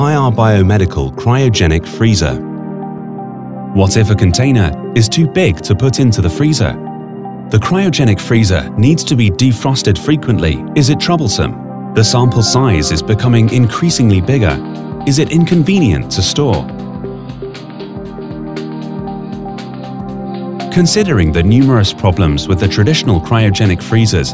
Haier Biomedical Cryogenic Freezer. What if a container is too big to put into the freezer? The cryogenic freezer needs to be defrosted frequently. Is it troublesome? The sample size is becoming increasingly bigger. Is it inconvenient to store? Considering the numerous problems with the traditional cryogenic freezers,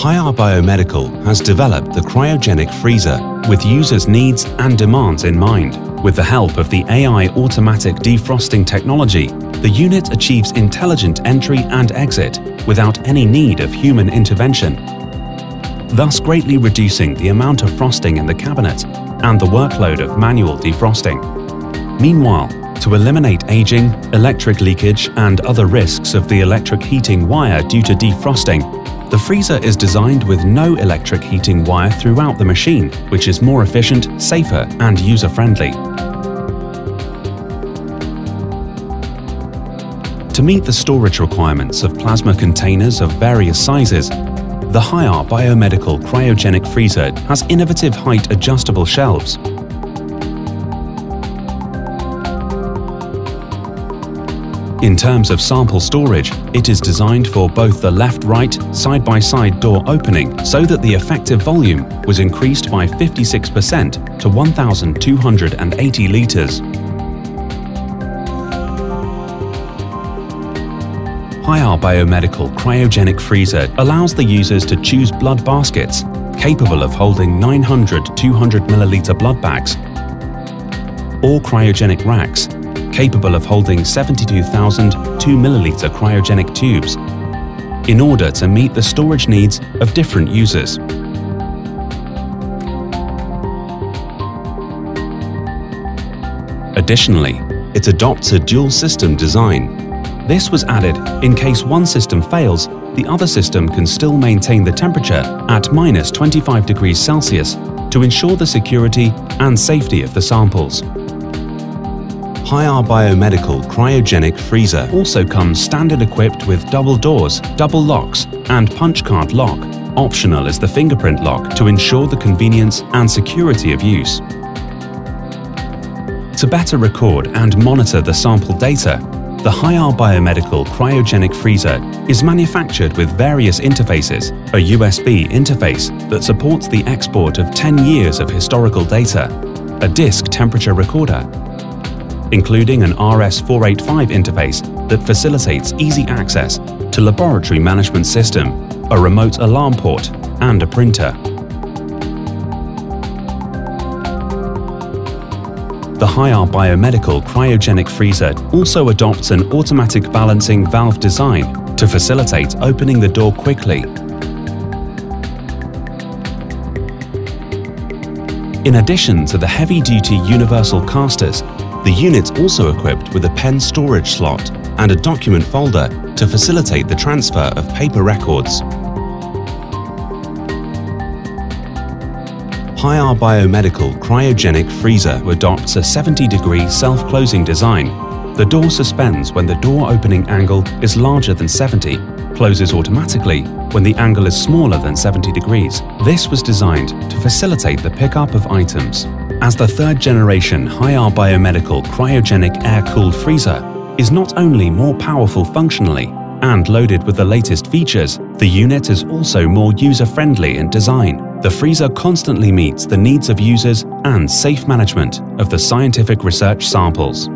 Haier Biomedical has developed the cryogenic freezer with users' needs and demands in mind. With the help of the AI automatic defrosting technology, the unit achieves intelligent entry and exit without any need of human intervention, thus greatly reducing the amount of frosting in the cabinet and the workload of manual defrosting. Meanwhile, to eliminate aging, electric leakage and other risks of the electric heating wire due to defrosting, the freezer is designed with no electric heating wire throughout the machine, which is more efficient, safer and user-friendly. To meet the storage requirements of plasma containers of various sizes, the Haier Biomedical Cryogenic Freezer has innovative height adjustable shelves In terms of sample storage, it is designed for both the left-right side-by-side door opening so that the effective volume was increased by 56% to 1,280 litres. Haier Biomedical Cryogenic Freezer allows the users to choose blood baskets capable of holding 900 200 milliliter blood bags or cryogenic racks capable of holding 72,000 2 milliliter cryogenic tubes in order to meet the storage needs of different users. Additionally, it adopts a dual system design. This was added in case one system fails, the other system can still maintain the temperature at minus 25 degrees Celsius to ensure the security and safety of the samples. Haier Biomedical Cryogenic Freezer also comes standard equipped with double doors, double locks and punch card lock. Optional is the fingerprint lock to ensure the convenience and security of use. To better record and monitor the sample data, the Haier Biomedical Cryogenic Freezer is manufactured with various interfaces, a USB interface that supports the export of 10 years of historical data, a disk temperature recorder, including an RS-485 interface that facilitates easy access to laboratory management system, a remote alarm port, and a printer. The Haier Biomedical Cryogenic Freezer also adopts an automatic balancing valve design to facilitate opening the door quickly. In addition to the heavy-duty universal casters, the unit's also equipped with a pen storage slot and a document folder to facilitate the transfer of paper records. Haier Biomedical Cryogenic Freezer adopts a 70-degree self-closing design. The door suspends when the door opening angle is larger than 70, closes automatically when the angle is smaller than 70 degrees. This was designed to facilitate the pickup of items as the third generation Haier Biomedical cryogenic air-cooled freezer is not only more powerful functionally and loaded with the latest features, the unit is also more user-friendly in design. The freezer constantly meets the needs of users and safe management of the scientific research samples.